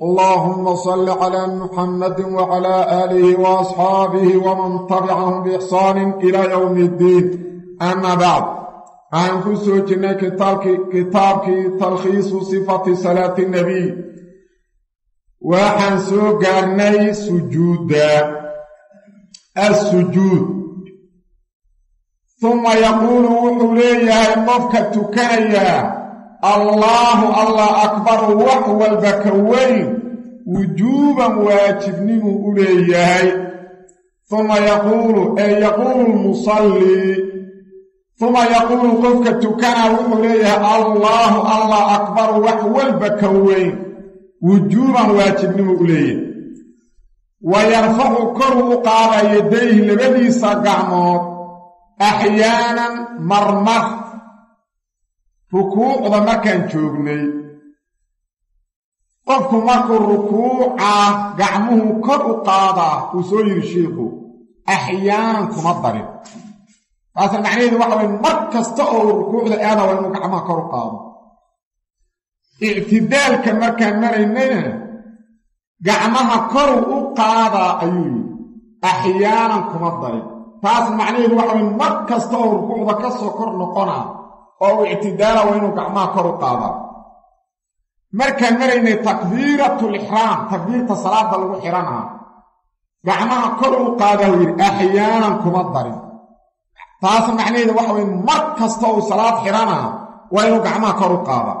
allahuma salli calaa muxamadin wacalaa aalihi wa asxaabihi waman tabicahum biixsaanin ilaa yowmi iddiin amaa bacd waxaan ku soo jirnay kitaabkii talkhiisu sifati salaati nabiy waxaan soo gaarnay sujuudda. Assujuud. Uma yaquulu wuxuu leeyahay qofka tukanayaa allaahu allah akbaru wax walba ka weyn wujuuban waajibnimuu u leeyahay. Uma yaquulu ee yaquulu lmusallii uma yaquulu qofka tukanaa wuxuu leeyahay allaahu allah akbaru wax walba ka weyn wujuuban waajibnimuu u leeyahay. Wa yarfacu koruu u qaada yadayhi labadiisa gacmood axyaanan marmar rukuucda markaan joognay. Qofku markuu rukuucaa gacmuhu kor u qaadaa uu soo yidhi shiikhu axyaanan kuma darin. Taasna macnaheedu waxa weye mar kasta oo uu rukuucda aada waa inuu gacmaha kor u qaado. Ictidaalka markaan maraynayna gacmaha koru u qaadaa ayuu yidhi axyaanan kuma darin. Taas macnaheedu waxa weye mar kasta oo rukuucda ka soo kor noqonaa oo uu ictidaala waa inuu gacmaha kor u qaadaa markaan maraynay takbiiratulixraam takbiirta salaada lagu xidhanaa gacmaha kor u qaadaa uu yidhi axyaanan kuma darin. Taas macnaheedu waxa weye mar kasta uu salaad xidhanaa waa inuu gacmaha kor u qaada.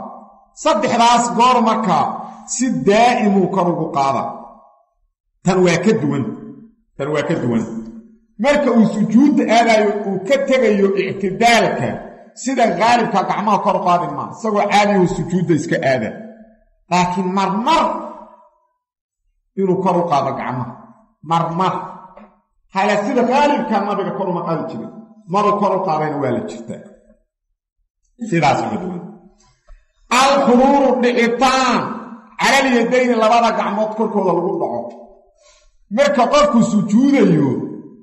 Saddexdaas goor marka si daa'imuu kor ugu qaada. Tan waa ka duwan. Tan waa ka duwan. Marka uu sujuudda aadaayo uu ka tegayo ictidaalka sida khaalibka gacmaha kor qaadi maa isagoo caadiyahu sujuudda iska aada. Laakiin marmar inuu kor u qaado gacmaha. Marmar hale sida khaalibka nabiga kor uma qaadi jirin. Maruu kor u qaadayna waa la jirtaa. Sidaas duwan alkhuruuru dhicitaan. Calalyadayni labada gacmood korkooda lagu dhaco. Marka qofku sujuudayo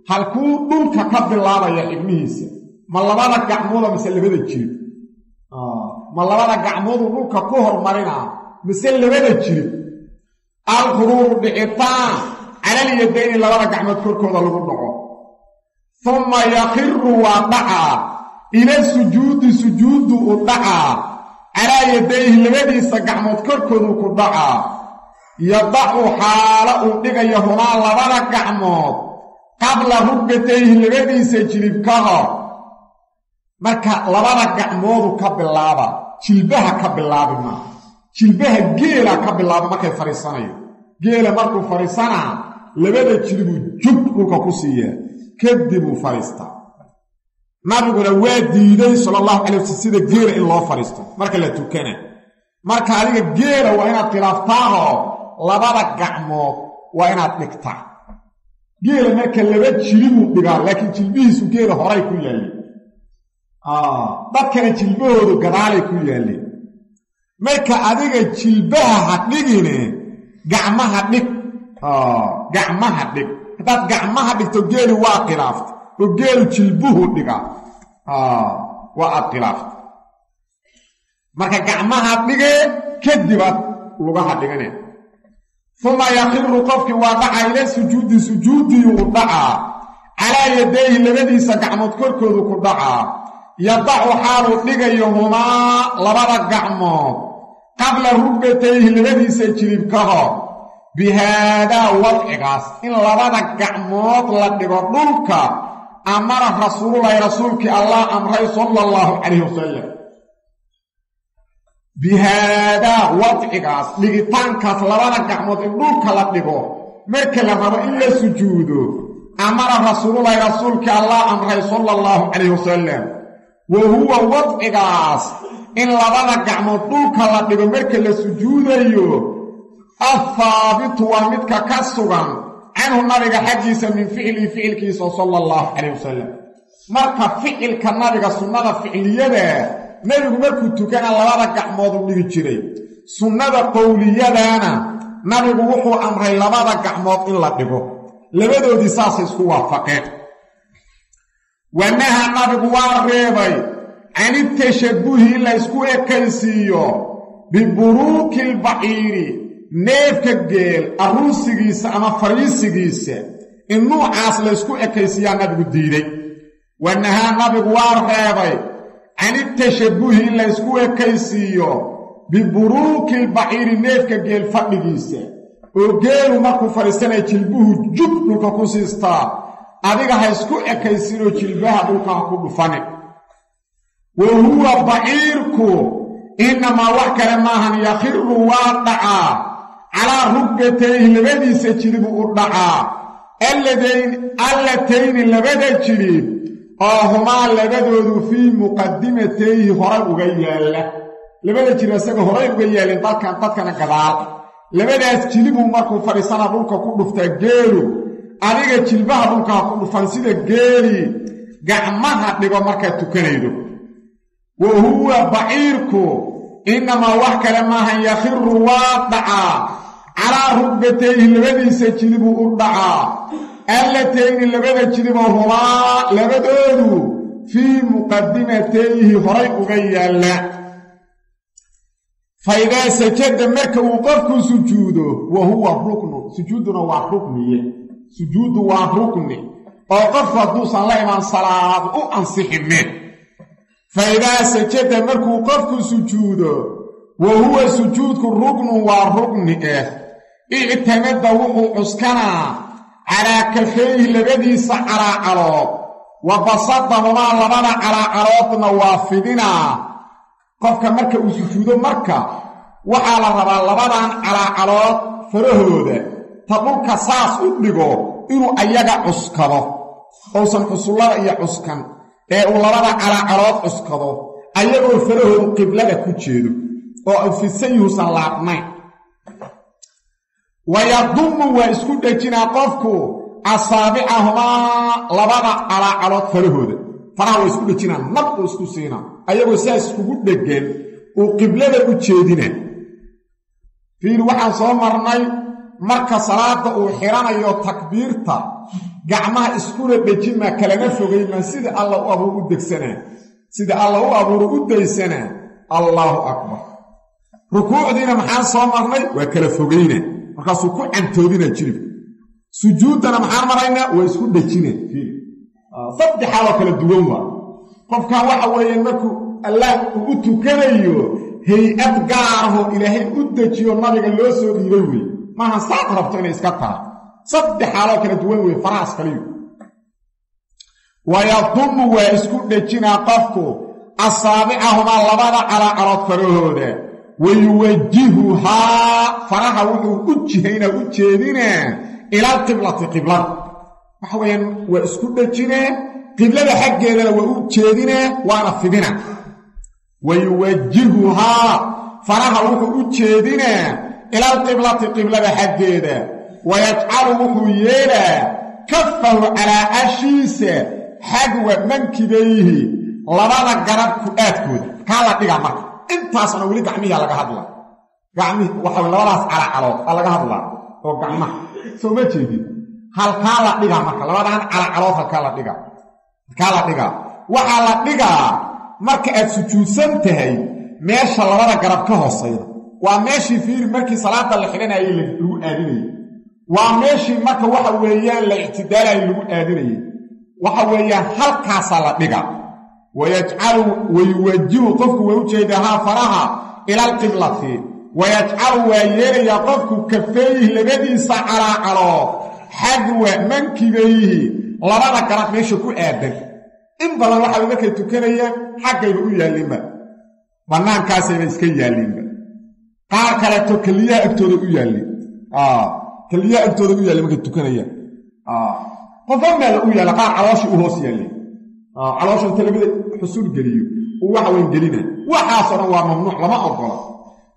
halkuu dhulka ka bilaabaya xibnihiisa ma labada gacmooda mise labada jirib ma labada gacmooduu dhulka ku hormarinaa mise labada jirib alkhuruuru dhicitaan calalyadayni labada gacmood korkooda lagu dhaco. Humma yakiru waa dhacaa ila sujuudi sujuuddu u dhacaa calaa yadayhi labadiisa gacmood korkooduu ku dhacaa yadacu xaalo uu dhigayo humaa labada gacmood qabla rugbatayhi labadiisa jilib ka hor marka labada gacmoodu ka bilaaba jilbaha ka bilaabi maa jilbaha geela ka bilaaba markay fadhiisanayo geela markuu fadhiisanaa labada jilibuu jub dhulka ku siiyaa kadibuu fadhiistaa nabiguna waa diiday sala allahu calay waslam sida geela in loo fadhiisto marka la tukana marka adiga geela waa inaad khilaaftaanoo labada gacmood waa inaad dhigtaa. Geela marka laba jilibuu dhigaa laakiin jilbihiisu geela horay ku yaalleen dadkana jilbahoodu gadaalay ku yaalleen marka adiga jilbaha ha dhigine gacmaha dhig gacmaha dhig haddaad gacmaha dhigto geeli waa khilaaftay oo geelu jilbuhu dhigaa waa aad khilaaftay marka gacmaha dhigee kadibaad lugaha dhigane uma yakiru qofkii waa dhacaa ila sujuudi sujuuddii u dhacaa calaa yadayhi labadiisa gacmood korkoodu ku dhacaa yadacu xaaluu dhigayo humaa labada gacmood. Qabla rugbatayhi labadiisa jirib ka hor. Bi haadaa wadcigaas in labada gacmood la dhigo dhulka amara rasuululahi rasuulkii allah amray sala allahu calayhi wasalam bi haadaa wadcigaas dhigitaankaas labada gacmood in dhulka la dhigo. Marka la rabo in la sujuudo amara rasuululahi rasuulkii allah amray sala allahu calayhi wasalam wa huwa wadcigaas in labada gacmood dhulka la dhigo marka la sujuudayo athaabitu waa midka ka sugan can canhu nabiga xaggiisa min ficlihi ficilkiisa sala allahu calayh wasalam marka ficilka nabiga sunnada ficliyada nebigu markuu tukana labada gacmood u dhigi jiray. Sunnada qowliyadana nabigu wuxuu amray labada gacmood in la dhigo. Labadoodii saasay isku waafaqeen wanaha nabigu waa reebay. Canitashabuhi in la ysku ekaysiiyo biburuuki lbaciiri neefka geel arruusigiisa ama fariisigiisa. In nuucaas laysku ekaysiiyaa nabigu diiday. Wanahaa nabigu waa reebay. Canitashabuhi laysku ekaysiiyo biburuuki lbaciiri neefka geel fadhigiisa. Oo geelu markuu fadhiisanaya jilbuhu jub dhulka ku siistaa adiga ha isku ekaysiinoo jilbaha dhulkaa ku dhufani. Wa huwa baciirku innamaa wax kale maahan yakhiru waa dhacaa. Calaa rugbatayhi labadiisa jilibuu u dhacaa. Allatayni labada jilib oo humaa labadoodu fii muqadimatayhi horay uga yaalla. Labada jilib isaga horay uga yaalleen dalkan dadkana gadaal. Labadaas jilibuu markuu fadhiisana dhulka ku dhuftaa geelu adiga jilbaha dhulkaa ku dhufan sida geeli gacmaha dhigo markaad tukanaydo. Wa huwa baciirku innamaa wax kale maahan yakhiru waa dhacaa. Calaa rugbatayhi labadiisa jilibuu u dhacaa. Allatayni labada jiliboo humaa labadoodu fii muqadimatayhi horay uga yaalla. Fa idaa sajada marka uu qofku sujuudo wa huwa ruknu sujuuduna waa rukniye sujuuddu waa rukni. Oo qofku hadduusan la imaan salaad u ansiximeen fa idaa sajada markuu qofku sujuudo wa huwa sujuudku ruknun waa rukni ah ictamada wuxuu cuskanaa calaa kafeeyhi labadiisa calaacalood. Wa basadahumaa labada calaacaloodna waa fidinaa qofka marka uu sujuudo marka waxaa la rabaa labadan calaacalood farahooda ta saas u dhigo inuu ayaga cuskado. Uusan xusullada iyo cuskan ee uu labada calaacalood cuskado ayagoo farahoodu qiblada ku jeedo oo yuhuusan laabnayn wayadumu waa isku dhejinaa qofku asaabicahumaa labada calaacalood farahooda. Faraha waa isku dhejinaa nab uu isku siinaa ayagoo saas iskugu dheggan uu qiblada u jeedina fiir waxaan soo marnay marka salaada uu xidhanayo takbiirta gacmaha iskuna dhejinmaa kalama fogaymaa sida alla u abuur u degsanaa sida alla u abuuro u daysanaa allaahu akbar. Rukuucdiina maxaan soo marnay? Waa kala fogayna. Markaasuu ku cantoobina jilibka sujuuddana maxaan maraynaa waa isku dhejina. Saddexaadoo kala duwan waa. Qofkan waxa weeyaan markuu allaah uu u tukanayo hay'ad gaarahoo ilaahay u dejiyo nabiga loo soo dhiibay wey maaha saad rabto inay iska tahay. Saddex xaaloo kala duwan wey farahaas kaliyu wayadumu waa isku dhejinaa qofku asaabicahumaa labada calaacalood farahooda. Wayuwajihuhaa faraha wuxuu u jihaynaa u jeedinaa ilaalqiblati qiblada waxa weeyaan waa isku dhejinaa qiblada xaggeedana waa u jeedinaa waana fidina wayuwajihuhaa faraha wuxuu u jeedinaa ilaalqiblati qiblada xaggeeda wayajcalu wuxuu yeelaa kafahu calaa ashiisa xagwa mankibayhi labada garab ku-aadkooda kaa la dhigaa marka intaasna weli gacmihiia laga hadlaa gacmihi waxa labadaas calacalood aa laga hadlaa oo gacmaha soo ma jeedin halkaa la dhigaa marka labadaan calacalood halkaa la dhigaa halkaa la dhigaa waxaa la dhigaa marka aad sujuudsan tahay meesha labada garab ka hoosayda waa meeshii fiiri markii salaada la xidhanayay lagu aadinayay. Waa meeshii marka waxa weeyaan la ictidaalayo lagu aadinayay. Waxa weeyaan halkaasaa la dhigaa wayajcalu wayuwajihu qofku waa u jeedahaa faraha ila alqiblati. Wayajcalu waa yeelayaa qofku kafeeyhi labadiisa calaacalood xagwa mankibayhi labada garab meesha ku aadan. In badan waxay markay tukanayaan xaggayba u yaallinba bannaankaasayba iska yaallinba qaar kaleeto keliyaha agtooda u yaallin keliyaha agtooda u yaallin markay tukanayaan. Qofa meela u yaalla qaar calooshii u hoos yaallin caloosha inta labada xusuul geliyo uu waxa weyn gelina waxaasoo dhan waa mamnuuc lama ogola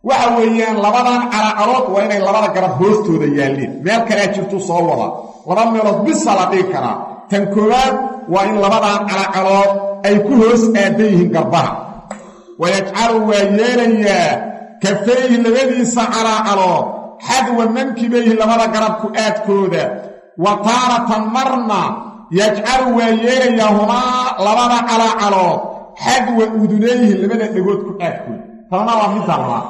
waxa weeyaan labadan calacalood waa inay labada garab hoostooda yaalliin meel kalea jirtuu soo wada. Laba meelood bisa la dhigi karaa. Tan koowaad waa in labadan calacalood ay ku hoos aadan yihiin garbaha. Wayajcalu waa yeelayaa kafayhi labadiisa calacalood xadwa mankibayhi labada garabku aadkooda. Wa taaratan marna yajcalu waa yeelayaa humaa labada calacalood xadwa udunayhi labada dhegood ku aadkooda. Talana waa middaa labaad.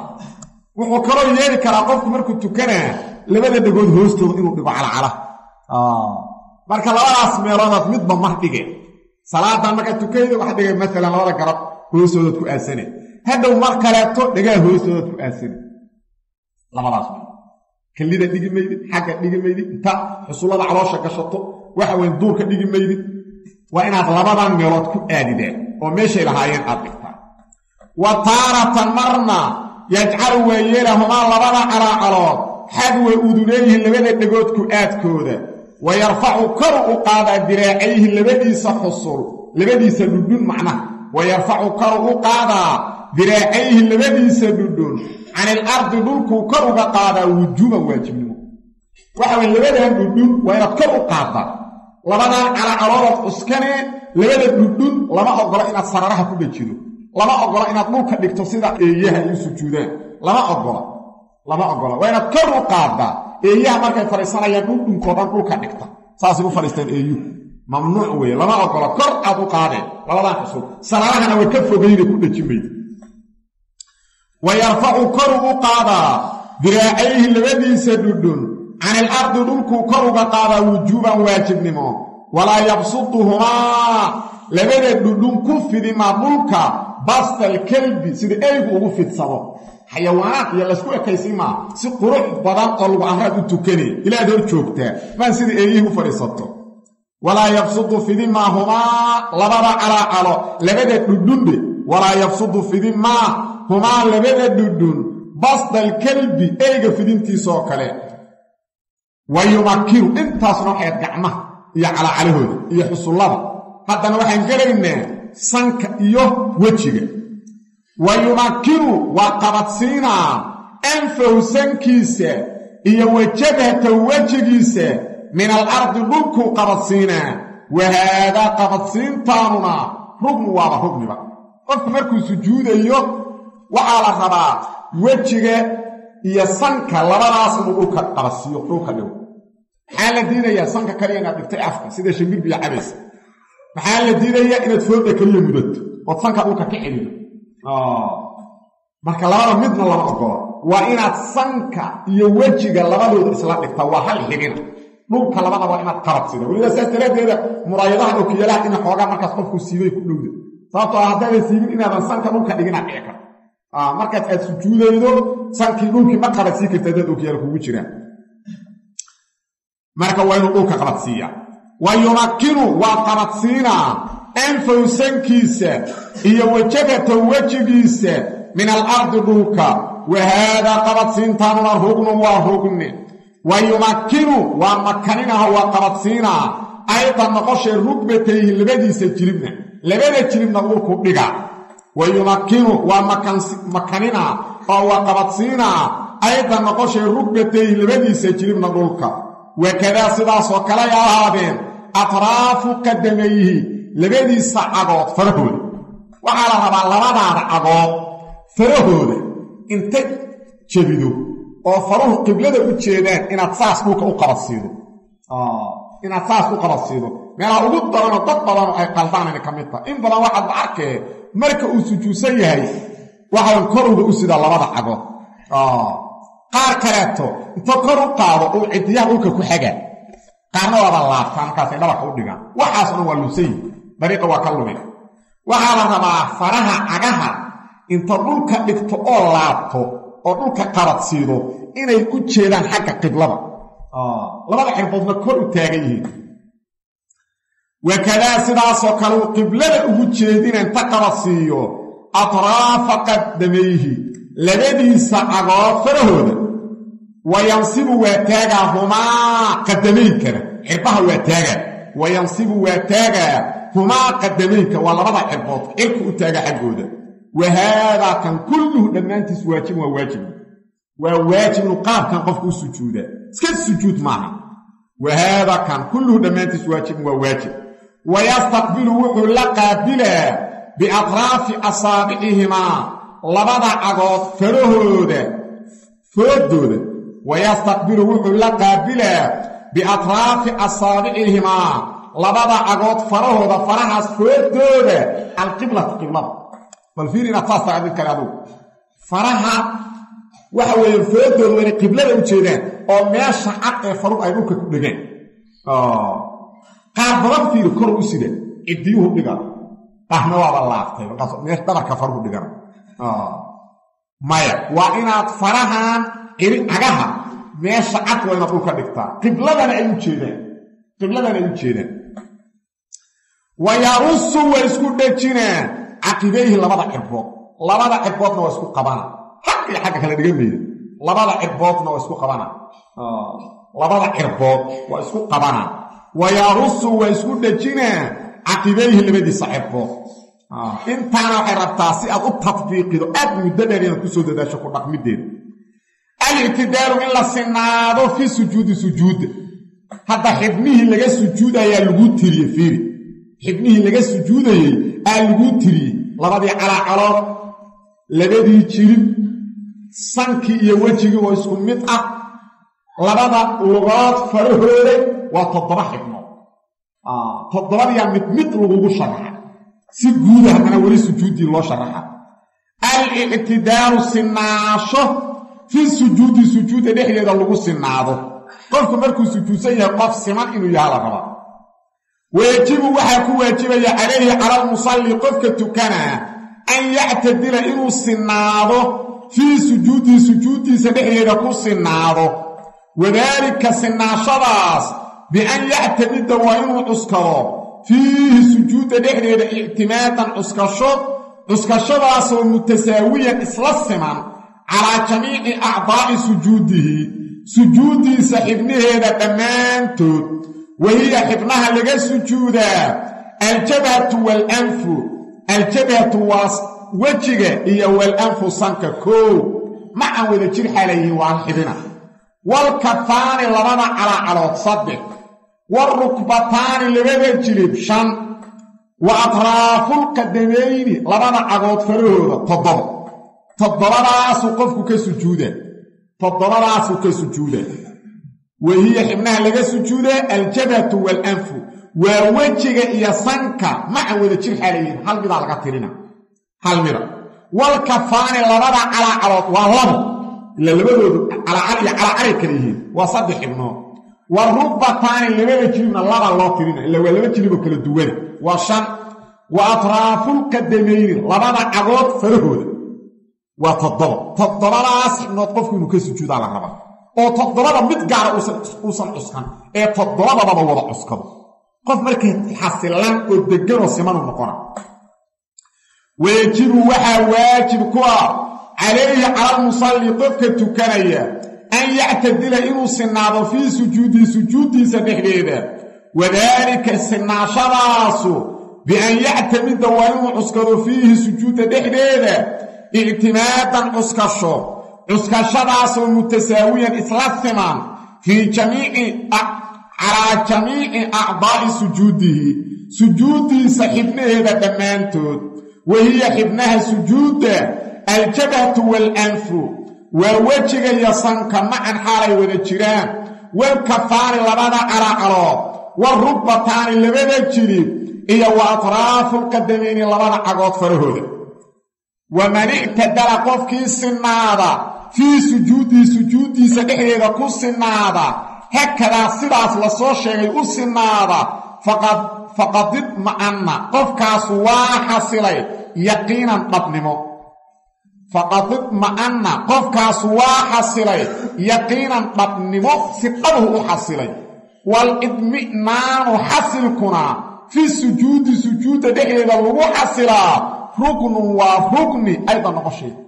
Wuxuu kaloo yeeli karaa qofku markuu tukanaa labada dhegood hoostooda inuu dhigo calacala marka labadaas meeloodaad midba mar dhige salaadan markaa tukayda waxa dhigay maalan labada garab hoostoodaad ku aasane hadhow mar kaleeto dhegaha hoostoodaad ku aasane labadaas kallida dhigi maydid xagga dhigi maydid inta xusullada caloosha gashato waxa weyn duurka dhigi maydid waa inaad labadan meelood ku aadidaan oo meeshay lahaayeen aad dhigtaa wa taaratan marna yajcalu waa yeelahumaa labada calaacalood xadwa uduneeyhi labada dhegood ku aadkooda. Wa yarfacu koru u qaadaa diraacayhi labadiisa xusul labadiisa dhudhun macnaha wa yarfacu koru u qaadaa diraacayhi labadiisa dhudhun can il ardi dhulkuu kor uga qaadaa wujuuban waajibnimo. Waxa weye labadan dhudhun waa inaad kor u qaaddaa labadan calacaloodaad cuskanee labada dhudhun lama ogolo inaad sararaha ku dhajido. Lama ogolo inaad dhulka dhigto sida eeyaha ay u sujuudaan. Lama ogola. Lama ogola. Waa inaad kor u qaaddaa eeyaha markay fadhiisanayaan dhudhunkoodan dhulka dhigta. Saasay u fadhiistaan eeyuhu mamnuuc weeye lama ogolo kor aad u qaadeen labadan xusul sararahana way ka fogayna ku dhajin mayda wa yarfacu koru u qaadaa diraacayhi labadiisa dhudhun can il ardi dhulkuu kor uga qaadaa wujuuban waajibnimo walaa yabsuduhumaa labada dhudhun ku fidimaa dhulka bastal kelbi sida eygu ugu fidsado xayawaanaad iyo laysku ekaysimaa si qurux badan oo lagu amraad u tukanay ilaad hor joogtaa maan sida eeyihii u fadhiisato walaa yabsudu fidimaahumaa. Labada calaacalo labada dhudhundhe walaa yabsudu fidimaa humaa labada dhudhun. Basdal kelbi eyga fidintiisoo kale. Wa yumakkinu intaasna waxayd gacmaha iyo calaacalahooda iyo xusullada. Haddana waxaan gelaynaa sanka iyo wejiga. Wa yumakkinu waa qabadsiinaa anfahu sankiisa iyo wajabhata wejigiisa min al ardi dhulkuu qabadsiinaa. Wa haadaa qabadsiintaanuna rugnu waaba rugniba. Qofku markuu sujuudayo waxaa la rabaa wejiga iyo sanka labadaas inuu dhulka qabadsiiyo dhulka dhigo. Maxaa la diidayaa sanka kaliya inaad dhigtay afka sida shimbirbiyo cabaysa? Maxaa la diidayaa inaad fooda keliya mudato ood sanka dhulka ka celido marka labada midna lama ogolo waa inaad sanka iyo wejiga labadooda isla dhigtaa waa hal xigina dhulka labada waa inaad qabadsido weliba saas daraaddeeda muraayadaha okiyalaha ina xoogaa markaas qofku siibay ku dhowda. Sababtoo ah haddaadan siibin inaadan sanka dhulka dhiginaad dhici karto markaas aad sujuudaydo sankii dhulkii ma qabadsii karta haddaad okiyaal kugu jiraan. Marka waa inuu dhulka qabadsiiya wa yumakkinu waa qabadsiinaa anfahu sankiisa iyo wajabata wejigiisa min al ardi dhulka. Wa haadaa qabadsiintaanuna rugnun waa rugni wa yumakkinu waa makaninaha waa qabadsiinaa aydan noqoshee rugbatayhi labadiisa jiribna labada jiribna dhulku dhiga wa yumakkinu waa makaninaa oo waa qabadsiinaa aydan noqoshee rugbatayhi labadiisa jiribna dhulka wakadaa sidaasoo kaley ahaadeen atraafu qadamayhi labadiisa cagood farahooda waxaa la rabaa labadaada cagood farahooda inta jebido oo faruhu qiblada u jeedaan inaad saas dhulka u qabadsiido inaad saas u qabadsiido meelaha ugu daranoo dad badanoo ay qaldaanayna ka mid taha in badan waxaad arkee marka uu sujuudsan yahay waxaan korowda u sidaa labada cagood qaar kaleeto inta kor u qaado uu cidiyaha dhulka ku xagaa qaarna waaba laabtaa markaasay dhabarka u dhigaan. Waxaas dhan waa lusayi dariiqa waa ka lumay. Waxaa la rabaa faraha cagaha inta dhulka dhigto oo laabto oo dhulka qabadsiido inay u jeedaan xagga qiblada. Labada xirboodna kor u taagan yihiin. Wakadaa sidaasoo kale uu qiblada ugu jeedina inta qabadsiiyo atraafa qadamayhi labadiisa cagood farahooda. Wa yansibu waa taagaa humaa qadamaynkana xirbaha waa taagaa. Wa yansibu waa taagaa humaa qadameynka waa labada xirbood cirku u taagaa xaggooda wa haadaa kan kulluhu dhammaantiis waajib waa waajib waa waajib inuu qaabkan qofku u sujuudaa iska sujuud maaha wa haadaa kan kulluhu dhammaantiis waajibun waa waajib wa yastaqbilu wuxuu la qaabilaa biatraafi asaabicihimaa labada cagood farahooda foodooda wa yastaqbilu wuxuu la qaabilaa biatraafi asaabicihimaa labada cagood farahooda farahaas foodooda alqiblata qiblada bal fiir inaad saas taga mid kale adugu. Faraha waxa weeye foodooda inay qiblada u jeedaan oo meesha cad ee faru ay dhulka ku dhegaan qaar badan fiiri kor u sida ciddiyuhu dhiga dhahna waaba laaftay markaas dhabarka faruhu dhigana maya waa inaad farahan ciri cagaha meesha cad waa inaad dhulka dhigtaa. Qibladana ay u jeedaan. Qibladana ay u jeedaan. Wa yarusu waa isku dhejinaan caqibayhi labada cirbood labada cirboodna waa isku qabana xag iyo xagga kale dhiga mayda labada cirboodna waa isku qabana labada cirbood waa isku qabana wa yarusu waa isku dhejinaa caqibayhi labadiisa cirbood intaana waxay rabtaa si aad u tadbiiqido aad muddo dheer inaad ku soo dadaasho ku dhaqmideeda alictidaalu in la sinaado fi sujuudi sujuudda hadda xibnihii laga sujuudayaa laguu tiriye fiiri. Xibnihii laga sujuudayey aa laguu tiriyey labadii calaacalood labadii jirib sankii iyo wejigii oo isku mid ah labada lugood farahooda waa toddoba xibnood toddobadiyaa mid mid lagugu sharaxa. Si guuda haddana weli sujuuddii loo sharaxa. Alictidaalu sinaasho fi sujuudi sujuudda dhexdeeda lagu sinaado qofku markuu sujuudsan yahay qof siman inuu yaha la rabaa waajibu waxaa ku waajibaya calayhi cala almusalli qofka tukanaa an yactadila inuu sinaado fii sujuudihi sujuuddiisa dhexdeeda ku sinaado wadaalika sinaashadaas bian yactamida waa inuu cuskado fiihi sujuudda dhexdeeda ictimaadan cuskasho cuskashadaasoo mutasaawiyan isla siman calaa jamiici acdaa'i sujuudihi sujuuddiisa xibnaheeda dhammaantood wahiya xibnaha laga sujuudaa aljabhatu waalanfu aljabhatu waa wejiga iyo waalanfu sanka koow. Macan wada jir xaalayihiin waa xibina walkafaani labada calaacalood saddex waalrukbataani labada jilib shan wa atraafulqadamayni labada cagood farahooda toddoba. Toddobadaasuu qofku ka sujuuda toddobadaasuu ka sujuuda wahiya xibnaha laga sujuudaa aljabhatu waalanfu waa wejiga iyo sanka macan wada jir xaalayihiin hal midaa laga tirina? Hal mida. Walkafaani labada calaacalood waa labo. Ila labadoodu calaacal iyo calaacaray kala yihiin. Waa saddex xibnood wa rubbataani labada jilibna laba loo tirina. Ila waa laba jiliboo kala duwana. Waa shan. Wa atraafulqadamayni labada cagood farahooda. Waa toddoba. Toddobadaas xibnood qofku inuu ka sujuudaa la rabaa oo toddobada mid gaara uusan cuskan ee toddobadababa wada cuskado. Qof markay xasilan oo degganoo simanu noqona. Waajibu waxaa waajib ku ah calayhi cala almusalli qofka tukanaya an yactadila inuu sinaado fii sujuudihi sujuuddiisa dhexdeeda. Wadaalika sinaashadaasu bian yactamida waa inuu cuskado fiihi sujuudda dhexdeeda ictimaadan cuskasho cuskashadaasoo mutasaawiyan isla siman calaa jamiici acdaa'i sujuudihi. Sujuuddiisa xibnaheeda dhammaantood. Wahiya xibnaha sujuudda aljabhatu waalanfu waa wejiga iyo sanka macan xaalay wada jiraan. Walkafaani labada calaacalood warubbataani labada jirib iyo wa atraafulqadamayni labada cagood farahooda. Waman ictadala qofkii sinaada fii sujuudihi sujuuddiisa dhexdeeda ku sinaada. Hakadaa sidaas la soo sheegay u sinaada. Faqad idma'anna qofkaasu waa xasilay yaqiinan dhabnimo. Faqad idma'anna qofkaasu waa xasilay yaqiinan dhabnimo. Si dhabuhu u xasilay. Waalidmi'naanu xasilkuna fi sujuudi sujuudda dhexdeeda lagu xasilaa. Ruknun waa rukni ayda noqosheed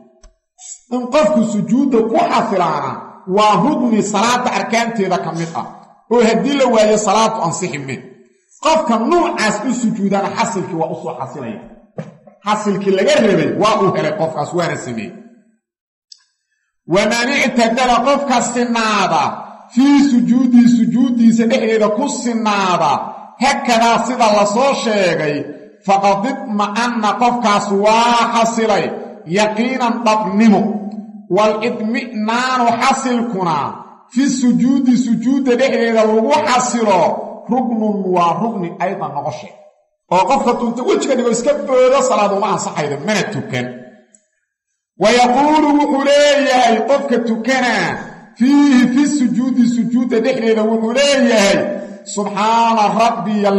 in qofku sujuudda ku xasilaana waa rukni salaada arkaanteeda ka mid ah oo haddii la waayo salaadu ansixi me qofka nuucaas u sujuudana xasilkii waa u soo xasilaya. Xasilkii laga rabay waa uu helay qofkaas waana sameeyey. Waman ictadala qofka sinaada fii sujuudii sujuuddiisa dhexdeeda ku sinaada hakadaa sida la soo sheegay faqad idma'anna qofkaas waa xasilay yaqiinan dhabnimo waalidmi'naanu xasilkuna fi sujuudi sujuudda dhexdeeda lagu xasilo rugnun waa rugni aydan noqoshe. Oo qofka dunta wejiga dhigo iska boodo salaaduma ansaxaydo mana tukan. Wa yaquulu wuxuu leeyahay qofka tukanaa fiihi fi sujuudi sujuudda dhexdeeda wuxuu leeyahay subxaana rabbiya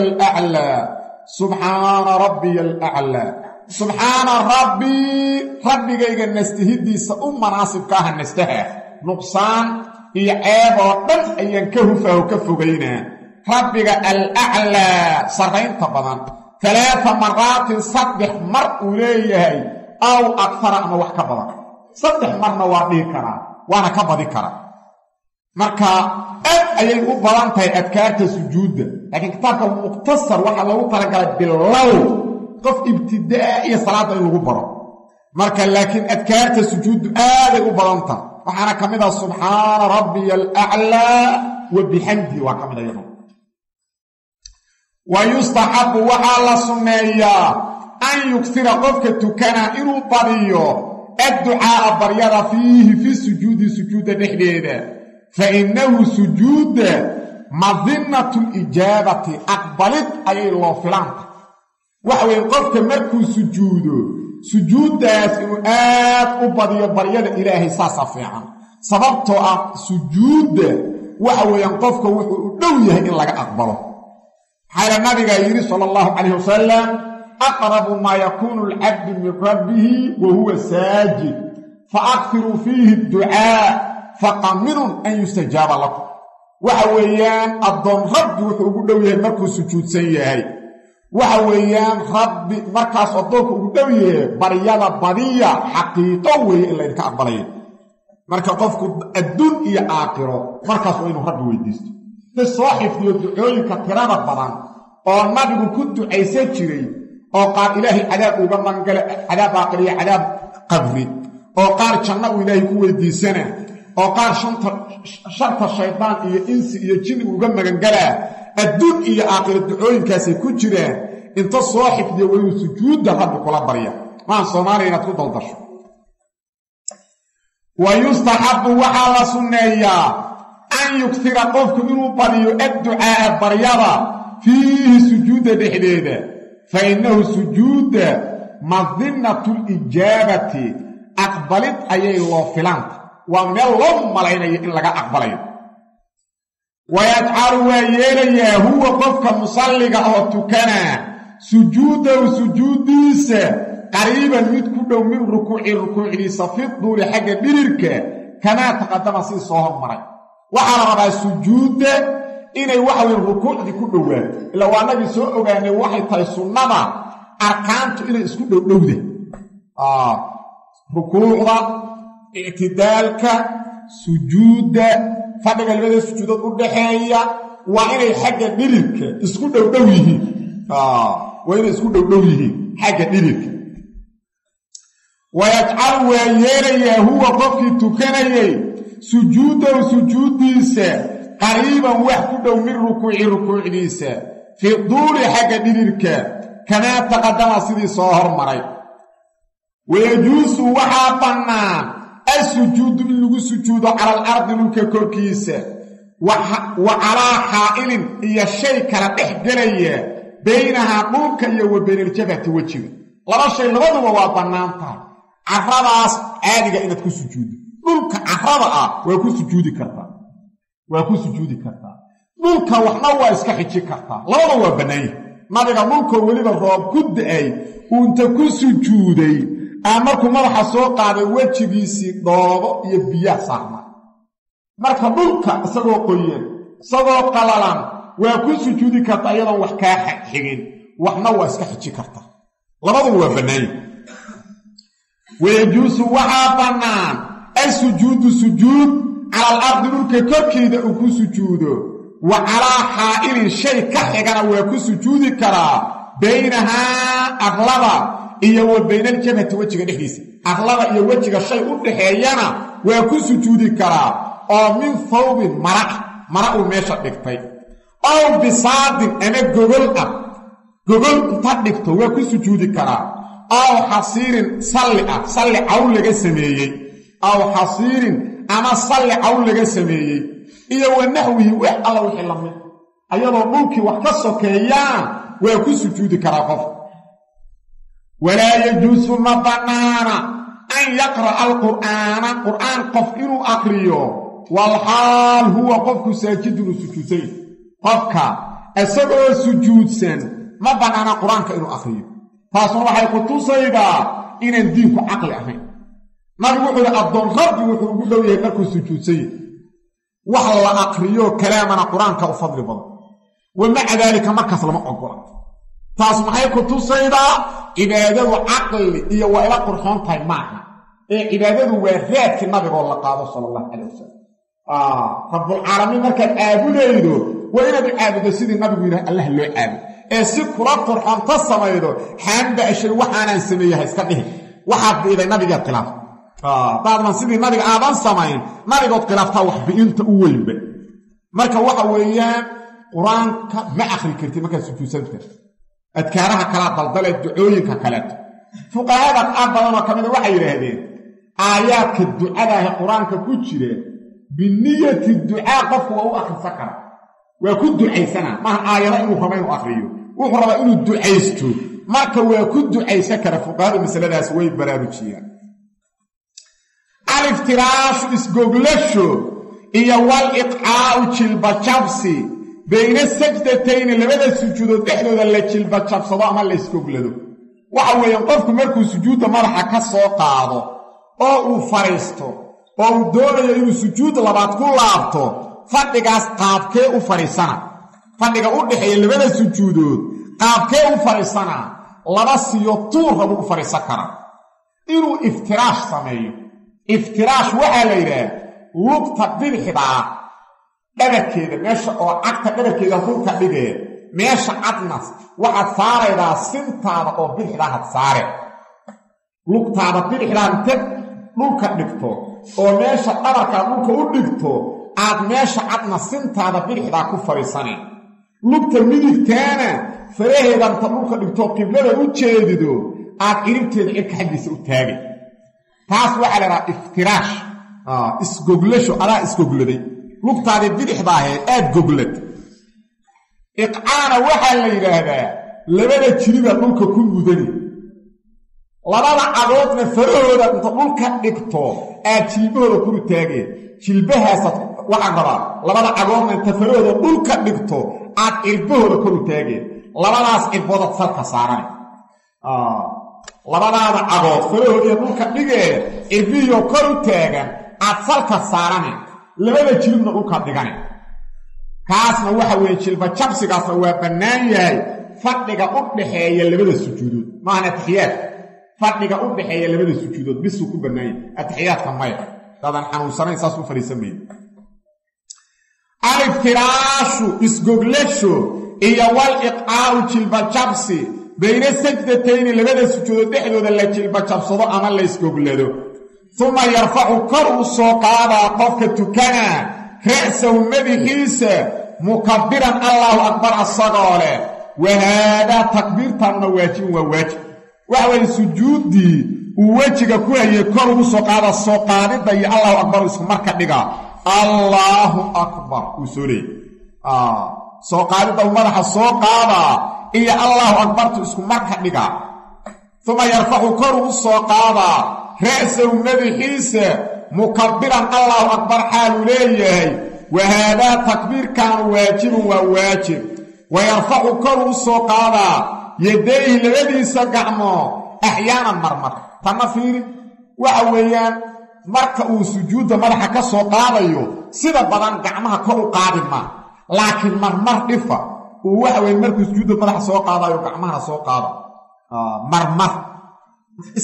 alaclaa subxaana rabbiya alaclaa subxaana rabbii rabbigayga nastihidiisa u manaasibka aha nastaha nuqsaan iyo ceeb oo dhan ayaan ka hufaaho ka fogaynaa rabbiga alaclaa sarraynta badan. Talaata maraatin saddex mar uu leeyahay. Aw akara ama wax ka badan. Saddex marna waa dhihi karaa waana ka badi karaa marka aad ayay u badan tahay adkaarta sujuudda. Laakiin kitaabka mukhtasar waxaa loogu talagalay bilow qof ibtidaa iyo salaadda in lagu baro. Marka laakiin adkaarta sujuuddu aaday u badan tahay. Waxaana ka mid ah subxaana rabbiya alaclaa wa bixamdihi waa ka mid a iyado wa yustaxabu waxaa la sunneeyaa an yugsira qofka tukanaa inuu badiyo adducaa'a baryada fiihi fi sujuudi sujuudda dhexdeeda fa innahu sujuudda madinatu lijaabati aqbalid ayay loo filaanta waxa weeye qofka markuu sujuudo sujuuddaas inuu aad u badiyo baryada ilaahay saasa fiican sababtoo ah sujuudda waxa weeyaan qofka wuxuu u dhow yahay in laga aqbalo maxaayla nabigaa yidhi sala allahu calayh wasalam aqrabu maa yakuunu alcabdu min rabbihi wa huwa saajid fa akfiruu fiihi adducaa faqaminun an yustajaaba lakum. Waxa weeyaan addoon rabbi wuxuu ugu dhow yahay markuu sujuudsan yahay. Waxa weeyaan rabbi markaas addoonku ugu dhow yahay baryada badiya xaqiiqo weeye in laydinka aqbalaya marka qofku adduun iyo aakhiro markaas waa inuu rabbi weydiisto. Si soo xifdiyo ducooyinka tirada badan oo nabigu ku ducaysan jiray oo qaar ilaahay cadaab uga mangale cadaab aakhiriyo cadaab qabri oo qaar janno uu ilaahay ku weydiisana oo qaar sharta shaydaan iyo insi iyo jinni uga magangalaa adduun iyo aakhiro ducooyinkaasay ku jiraan. Inta soo xifdiya inuu sujuudda rabbi kula barya. Maan soomaaliya inaad ku daldasho. Wa yustaxabu waxaa la sunneeyaa an yugsira qofku inuu badiyo adducaa'a baryada fiihi sujuudda dhexdeeda. Fa innahu sujuudda madinatu lijaabati aqbalid ayay loo filaanta waa meel loo malaynayo in laga aqbalayo. Wayajcalu waa yeelayaa huwa qofka musalliga oo tukanaa sujuudahu sujuuddiisa qariiban mid ku dhow min rukuuci rukuucdiisa fi duuli xagga dhirirka kamaa taqadama sii soo hormaray waxaa la rabaa sujuudda inay waxaweyn rukuucdii ku dhowaato. Ilaa waa nagii soo ogaanay waxay tahay sunnada arkaantu inay isku dhowdhowda rukuucda ictidaalka sujuudda fadhiga labada sujuudood u dhaxeeya waa inay xagga dhirirka isku dhowdhow yihiin waa inay isku dhowdhow yihiin xagga dhirirka wayajcalu waa yeelayaa huwa qofkii tukanayay sujuudahu sujuuddiisa qariiban wax ku dhow min rukuuci rukuucdiisa fii duuli xagga dhirirka kamaa taqadama sidii soo hormaray wayajuusu waxaa bannaan assujuudu in lagu sujuudo cala al ardi dhulka korkiisa wa calaa xaa'ilin iyo shay kala dhex gelaya baynahaa dhulka iyo wa baynaljabhati wejiga laba shay labaduba waa bannaan tahay carradaas caadiga inaad ku sujuuddo dhulka carrada ah waa ku sujuudi kartaa waa ku sujuudi kartaa dhulka waxna waa iska xiji kartaa labada waa bannaanya nabiga dhulkoo weliba roob ku da'ay uunta ku sujuuday aa markuu madaxa soo qaaday wejigiisii dhoobo iyo biyaha saarnaa. Marka dhulka isagoo qoyan isagoo qalalan waa ku sujuudi kartaa iyadoon wax kaa xigin waxna waa iska xiji kartaa labaduba waa bannaanya wayajuusu waxaa bannaan assujuudu sujuud cala al ardi dhulka korkeeda uu ku sujuudo wa calaa xaa'ilin shay ka xigana waa ku sujuudi karaa baynahaa arlada iyo wa baynaljabhati wejiga dhexdiisa. Arlada iyo wejiga shay u dhaxeeyana waa ku sujuudi karaa oo min thawbin mara ah mara uu meesha dhigtay. Ow bisaadin ama gogol ah. Gogol inta dhigto waa ku sujuudi karaa. Aw xasiirin salli ah. Salli cawl laga sameeyey. Aw xasiirin ama salli cawl laga sameeyey. Iyo wa naxwihi wax alla wixii la mid. Ayadoo dhulkii wax ka sokeeyaan waa ku sujuudi karaa qof walaa yajuusu ma bannaana an yaqra'a alqur'aana qur'aan qof inuu aqriyo walxaal huwa qofku saajidun uu sujuudsan qofka isagoo sujuudsan ma bannaana qur'aanka inuu aqriyo taasuna waxay ku tusaydaa inaan diinku caqli ahayn nabigu wuxuu yidhi addoon rabbi wuxuu ugu dhow yahay markuu sujuudsan yahy wax la aqriyo kalaamana qur'aanka u fadli badan wa maca daalika markaas lama ogola taas maxay ku tusaydaa cibaadadu caqli iyo waa ila qurxoon tahay maaha. Ee cibaadadu waa raadkii nabigoo la qaado sala allahu calay wasalam rabbulcaalamiin markaad caabudaydo waa inaad caabuddo sidii nabigu yidhaha allah loo caabudo. Ee si kula qurxoonta samaydo xaamba waxaanaan sameeyaha iska dhihi. Waxaad bi'iday nabigaad khilaafta daadman sidii nabiga aadan samayn nabigood khilaaftaa wax bi'inta u weynba marka waxa weeyaan qur'aanka ma akhri kartid markaad sujuudsanta adkaaraha kalaa daldale ducooyinka kaleeto fuqahada qaar badanoo ka mida waxay yidhaahdeen aayaadka ducadaahe qur'aanka ku jira biniyati ducaa qofku waa u akhrisan kara. Waa ku ducaysanaa. Maaha aayado inuu rabo inuu akhriyo. Wuxuu rabaa inuu ducaysto. Marka waa ku ducaysan kara fuqahadu masaladaas way baraarujiyaan aliftiraashu isgoglasho iyo wal iqcaa'u jilbajabsi bayna sajdatayni labada sujuudood dhexdooda la jilbajabsado ama la isgoglado waxa weeyaan qofku markuu sujuudda madaxa ka soo qaado oo uu fadhiisto oo uu doonayo inuu sujuud labaad ku laabto fadhigaas qaabkee u fadhiisana fadhiga u dhexeeya labada sujuudood qaabkee u fadhiisanaa laba siyo tuur rabuu u fadhiisan karaa. Inuu iftiraash sameeyo. Iftiraash waxaa la yidhaah lugta bidixdaa dhabarkeeda meesha oo cagta dhabarkeeda dhulka dhigee meesha cadnas waxaad saaraydaa sintaada oo bidixdaa had saare. Lugtaada bidixdaa dhulka dhigto. Oo meesha dhabarkaa dhulka u dhigto aad meesha cadna sintaada bidixdaa ku fadhiisane lugta midigtaana faraheeda inta dhulka dhigto qiblada u jeedido aad ciribteeda cirka xaggiisa u taagay taas waxaa la idhaha iftiraash isgoglasho adaa isgogladay lugtaadii bidixdaahee aad goglad. Iqcaana waxaa la yidhaahdaa labada jiriba dhulka ku mudani. Labada cadoodna farahooda inta dhulka dhigto aad jilbahooda kuru taageen. Jilbahaasaad waxaan rabaa labada cadoodna inta farahooda dhulka dhigto aad cirbahooda koru taageen. Labadaas cirboodaad salka saaran labadaada cadood farahoodiiyo dhulka dhigee cirbihiyo kor u taagan aad salka saarane labada jilibna dhulka dhigane kaasna waxa weeye jilba jabsigaasna waa bannaan yahay. Fadhiga u dhaxeeya labada sujuudood. Maahan atixiyaad fadhiga u dhaxeeya labada sujuudood. Bisuu ku bannaan yahay. Atixiyaadka maya. Dadan xanuunsanayn saas u fadhiisan mayda aliftiraashu isgoglasho iyo wal iqcaa'u jilba jabsi. Bayna sajdatayni labada sujuudood dhexdooda la jilbajabsado ama la ysgoglado uma yarfacu kor uu soo qaadaa qofka tukanaa ra'sahu madaxiisa mukabiran allaahu akbar asagoo leh wahaadaa takbiirtanuna waajibin waa waajib. Waxa weeye sujuuddii uu wejiga ku hayay kor ugu soo qaada soo qaadidda iyo allahu akbar isku marka dhigaa allaahu akbar uu soo leeyay. Soo qaadidda uu madaxa soo qaadaa iyo allaahu akbartu isku marka dhigaa uma yarfacu kor ugu soo qaadaa ra'sahu madaxiisa mukabiran allaahu akbar xaaluu leeyahay wahaadaa takbiirkaanu waajibun waa waajib. Wa yarfacu kor uu soo qaadaa yadayhi labadiisa gacmoo axyaanan marmar. Tanna fiiri waxa weeyaan marka uu sujuudda madaxa ka soo qaadayo sida badan gacmaha kor u qaadi maa laakiin marmar dhifa. Uu waxa weye markuu sujuudda madaxa soo qaadayo gacmahana soo qaada. Marmar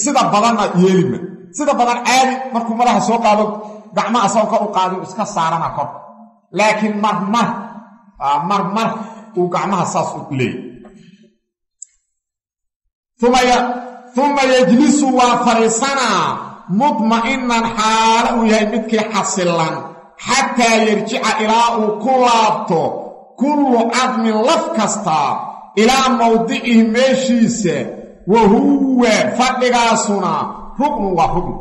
sida badanna yeelima sida badan caadi markuu madaxa soo qaado gacmaha asagoo kor u qaadin iska saarana kor. Laakiin marmar marmar uu gacmaha saas u leeyay. Uma yejlisu waa fadhiisanaa mudma'inan xaalo uu yahay midkii xasilan. Xataa yarjica ilaa uu ku laabto kullu cadmin laf kasta ilaa mawdicihi meeshiisa wa huwa fadhigaasuna ruknun waa rukn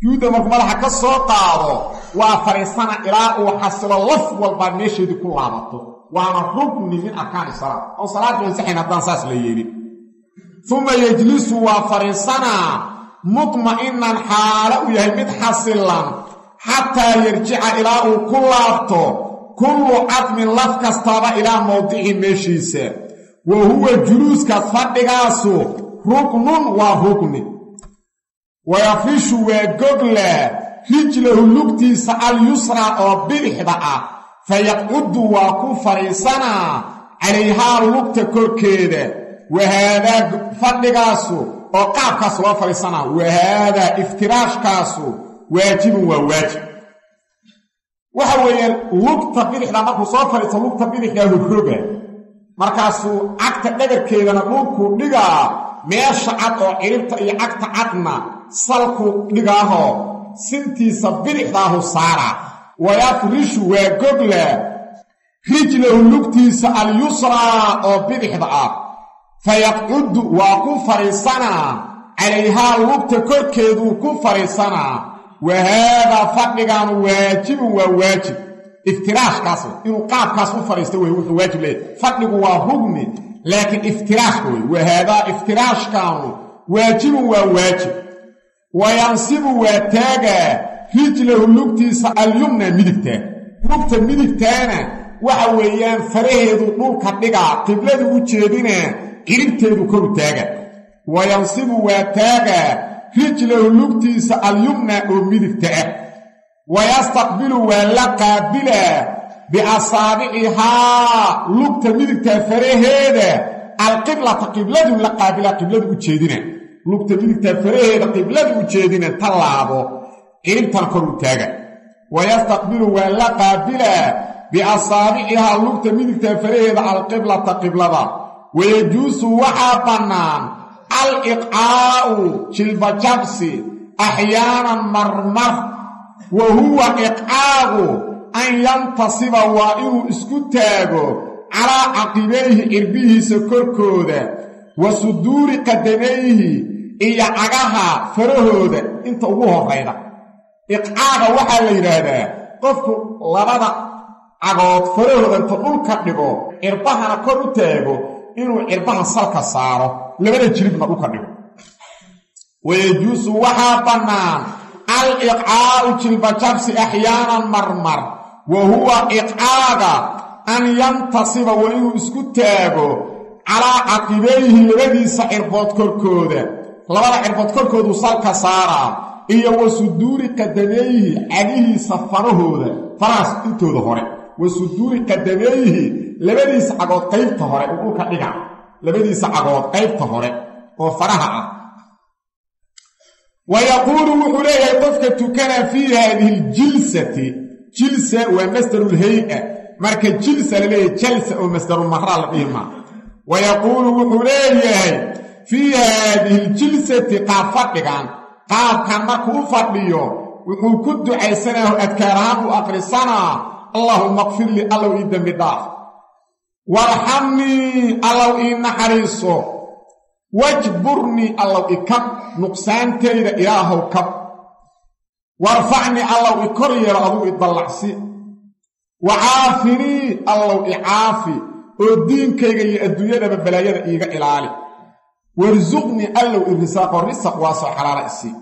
sujuudda markuu madaxa ka soo qaado waa fadhiisana ilaa uu xasilo laf walbaa meesheedii ku laabato waana rukni min arkaani salaad oon salaadda ansaxayn haddaan saas la yeelin uma yejlisu waa fadhiisanaa mudma'inan xaalo uu yahay mid xasilan xataa yarjica ilaa uu ku laabto kullu cadmin laf kastaaba ilaa mawdici meeshiisa wa huwa juluuskaas fadhigaasu ruknun waa rukni. Wayafrishu waa goglaa rijlahu lugtiisa alyusraa oo bidixda ah. Fayaqcudu waa ku fadhiisanaa calayhaa lugta korkeeda. Wahaadaa fadhigaasu oo qaabkaas loo fadhiisanaa wahaadaa iftiraashkaasu waajibun waa waajib. Waxa weeyaan lugta bidixda markuu soo fadhiisto lugta bidixdaa horroga markaasuu cagta dhagarkeedana dhulkuu dhigaa meesha cad oo ciribta iyo cagta cadna salkuu dhigaahoo sintiisa bidixdaahu saaraa wayafrishu waa goglaa rijlahu lugtiisa alyusraa oo bidixda ah. Fayaqcudu waa ku fadhiisanaa calayhaa lugta korkeeduu ku fadhiisanaa wa haadaa fadhigaanu waajibun waa waajib. Iftiraashkaas inuu qaabkaas u fadhiista wey wuxuu waajib leeyahy fadhigu waa rugni laakiin iftiraashka wey wa haadaa iftiraashkaanu waajibun waa waajib wayansibu waa taagaa rijlahu lugtiisa alyumna midigtaa lugta midigtaana waxa weeyaan faraheedu dhulka dhigaa qibladu u jeedinaa ciribteedu koru taaga wayansibu waa taagaa rijlahu lugtiisa alyumna oo midigta ah wayastaqbilu waa la qaabilaa biasaabicihaa lugta midigtaa faraheeda alqiblata qibladu la qaabilaa qibladu u jeedina lugta midigtaa faraheeda qibladu u jeedina ta laabo ciribtana kor u taaga wayastaqbilu waa la qaabilaa biasaabicihaa lugta midigtaa faraheeda alqiblata qiblada wayajuusu waxaa bannaan al iqcaa'u jilbajabsi axyaanan marmar wa huwa iqcaagu an yantasiba waa inuu isku taago calaa caqibayhi cirbihiisa korkooda wa suduuri qadamayhi iyo cagaha farahooda. Inta ugu horrayda iqcaaga waxaa la yidhaahdaa qofku labada cagood farahooda inta dhulka dhigo cirbahana kor u taago inuu cirbaha salka saaro labada jiribna dhulka dhigo. Wayajuusu waxaa bannaan al iqcaa'u jilbajabsi axyaanan marmar wa huwa iqcaaga an yantasiba waa inuu isku taago calaa caqibayhi labadiisa cirbood korkooda. Labada cirbood korkooduu salka saaraa iyo wa suduuri qadameeyhi cagihiisa farahooda. Farahaas intooda hore. Wa suduuri qadameeyhi labadiisa cagood qaybta hore uu dhulka dhiga labadiisa cagood qaybta hore oo faraha ah. Wa yaquulu wuxuu leeyahay qofka tukana fii haadihi ljilsati jilsa waa masdarulhay-a marka jilsa la leeyahay jalsa oo masdarulmaraa la dhihi maa wa yaquulu wuxuu leeyahay fii haadihi ljilsati qaab fadhigan qaabkan markuu u fadhiyo wuxuu ku ducaysanayaho adkaarahaan u aqrisanaa allaahumma qfir lii allow ii dembi dhaaf. Warxamnii allow ii naxariiso. Wajburnii allow ikab nuqsaantayda ilaahow kab warfacnii allow i kor yeelo adugu i dallacsi. Wacaafinii allow i caafi. Oo diinkayga iyo adduunyadaba balaayada iiga ilaali. Warsuqnii allow i risaaqo risaq waasoo xalaala isii.